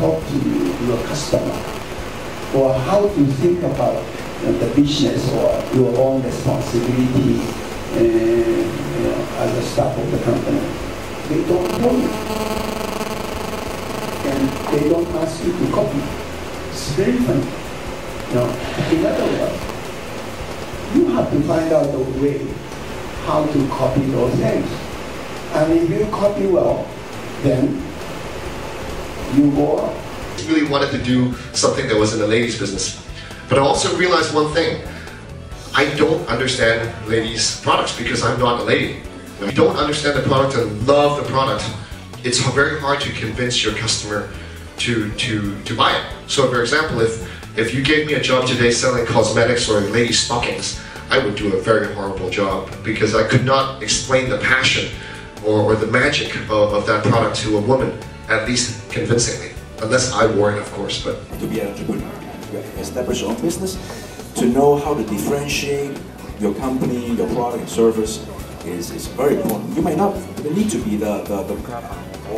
your customer, or how to think about know, the business or your own responsibility uh, you know, as a staff of the company. They don't tell you. And they don't ask you to copy. It's very funny. You know, in other words, you have to find out a way how to copy those things. And if you copy well, then up. really wanted to do something that was in the ladies' business. But I also realized one thing. I don't understand ladies' products because I'm not a lady. If you don't understand the product and love the product, it's very hard to convince your customer to, to, to buy it. So for example, if, if you gave me a job today selling cosmetics or ladies' stockings, I would do a very horrible job because I could not explain the passion or, or the magic of, of that product to a woman, at least convincingly. Unless I it, of course, but to be an entrepreneur, to establish your own business, to know how to differentiate your company, your product and service is, is very important. You may not need to be the, the, the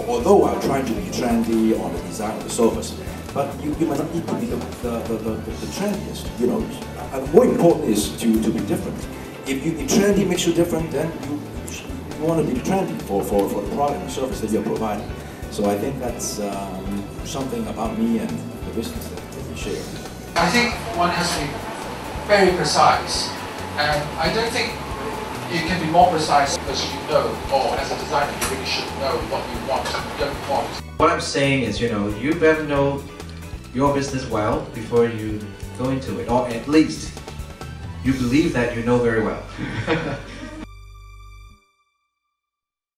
although I'm trying to be trendy on the design of the service, but you, you might not need to be the, the, the, the, the trendiest, you know. And more important is to, to be different. If, you, if trendy makes you different, then you, you want to be trendy for, for, for the product and service that you're providing. So I think that's um, something about me and the business that we share. I think one has to be very precise, and I don't think you can be more precise because you know, or as a designer, you really should know what you want, you don't want. What I'm saying is, you know, you better know your business well before you go into it, or at least you believe that you know very well.